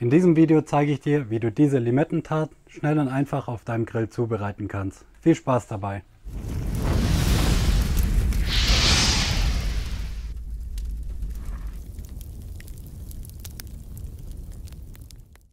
In diesem Video zeige ich dir, wie du diese Limettentat schnell und einfach auf deinem Grill zubereiten kannst. Viel Spaß dabei!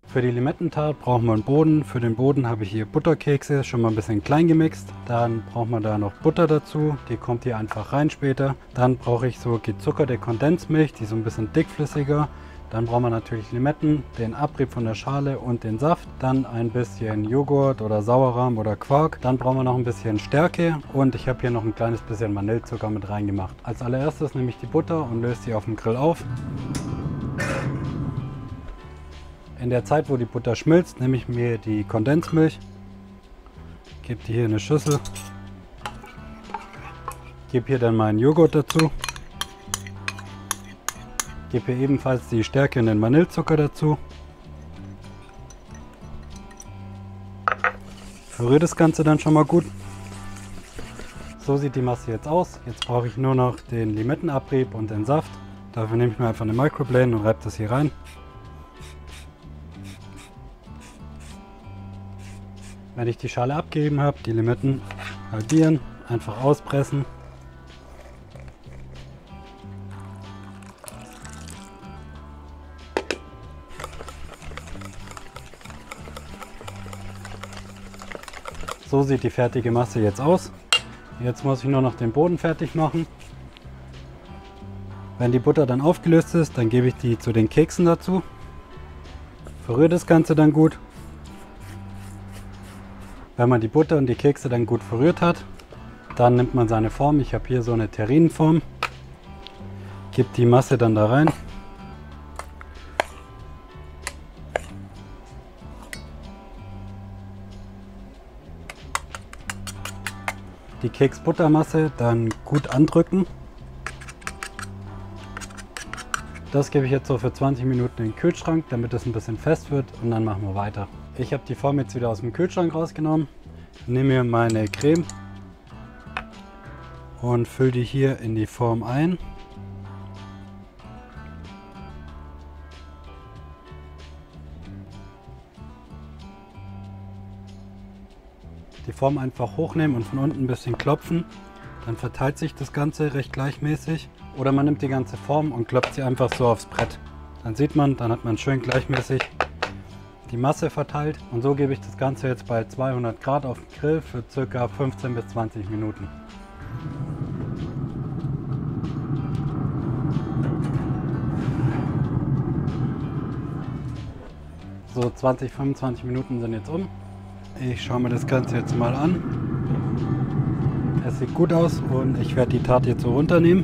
Für die Limettentat brauchen wir einen Boden. Für den Boden habe ich hier Butterkekse, schon mal ein bisschen klein gemixt. Dann braucht man da noch Butter dazu, die kommt hier einfach rein später. Dann brauche ich so gezuckerte Kondensmilch, die so ein bisschen dickflüssiger. Dann brauchen wir natürlich Limetten, den Abrieb von der Schale und den Saft. Dann ein bisschen Joghurt oder Sauerrahm oder Quark. Dann brauchen wir noch ein bisschen Stärke und ich habe hier noch ein kleines bisschen Vanillezucker mit reingemacht. Als allererstes nehme ich die Butter und löse sie auf dem Grill auf. In der Zeit, wo die Butter schmilzt, nehme ich mir die Kondensmilch, gebe die hier in eine Schüssel, gebe hier dann meinen Joghurt dazu, gebe ebenfalls die Stärke in den Vanillezucker dazu, verrühre das Ganze dann schon mal gut. So sieht die Masse jetzt aus. Jetzt brauche ich nur noch den Limettenabrieb und den Saft. Dafür nehme ich mir einfach eine Microblade und reibe das hier rein. Wenn ich die Schale abgegeben habe, die Limetten halbieren, einfach auspressen. So sieht die fertige Masse jetzt aus. Jetzt muss ich nur noch den Boden fertig machen. Wenn die Butter dann aufgelöst ist, dann gebe ich die zu den Keksen dazu. Verrühre das Ganze dann gut wenn man die Butter und die Kekse dann gut verrührt hat, dann nimmt man seine Form. Ich habe hier so eine Terrinenform. Gibt die Masse dann da rein. Die Keksbuttermasse dann gut andrücken. Das gebe ich jetzt so für 20 Minuten in den Kühlschrank, damit es ein bisschen fest wird und dann machen wir weiter. Ich habe die Form jetzt wieder aus dem Kühlschrank rausgenommen, nehme mir meine Creme und fülle die hier in die Form ein. Die Form einfach hochnehmen und von unten ein bisschen klopfen. Dann verteilt sich das Ganze recht gleichmäßig. Oder man nimmt die ganze Form und klopft sie einfach so aufs Brett. Dann sieht man, dann hat man schön gleichmäßig die Masse verteilt und so gebe ich das Ganze jetzt bei 200 Grad auf den Grill für ca. 15 bis 20 Minuten. So 20, 25 Minuten sind jetzt um. Ich schaue mir das Ganze jetzt mal an. Es sieht gut aus und ich werde die Tat jetzt so runternehmen.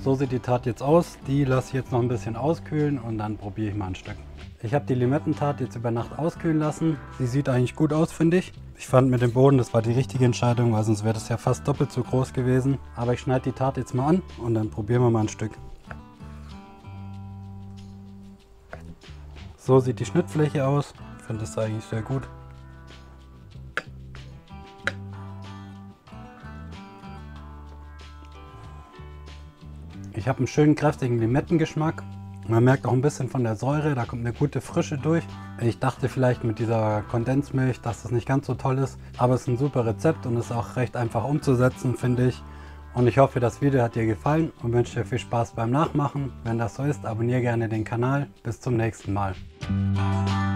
So sieht die Tat jetzt aus. Die lasse ich jetzt noch ein bisschen auskühlen und dann probiere ich mal ein Stück. Ich habe die Limettentat jetzt über Nacht auskühlen lassen. Sie sieht eigentlich gut aus, finde ich. Ich fand mit dem Boden, das war die richtige Entscheidung, weil sonst wäre das ja fast doppelt so groß gewesen. Aber ich schneide die Tat jetzt mal an und dann probieren wir mal ein Stück. So sieht die Schnittfläche aus. Ich finde das eigentlich sehr gut. Ich habe einen schönen kräftigen Limettengeschmack. Man merkt auch ein bisschen von der Säure, da kommt eine gute Frische durch. Ich dachte vielleicht mit dieser Kondensmilch, dass das nicht ganz so toll ist, aber es ist ein super Rezept und ist auch recht einfach umzusetzen, finde ich. Und ich hoffe, das Video hat dir gefallen und wünsche dir viel Spaß beim Nachmachen. Wenn das so ist, abonniere gerne den Kanal. Bis zum nächsten Mal. Música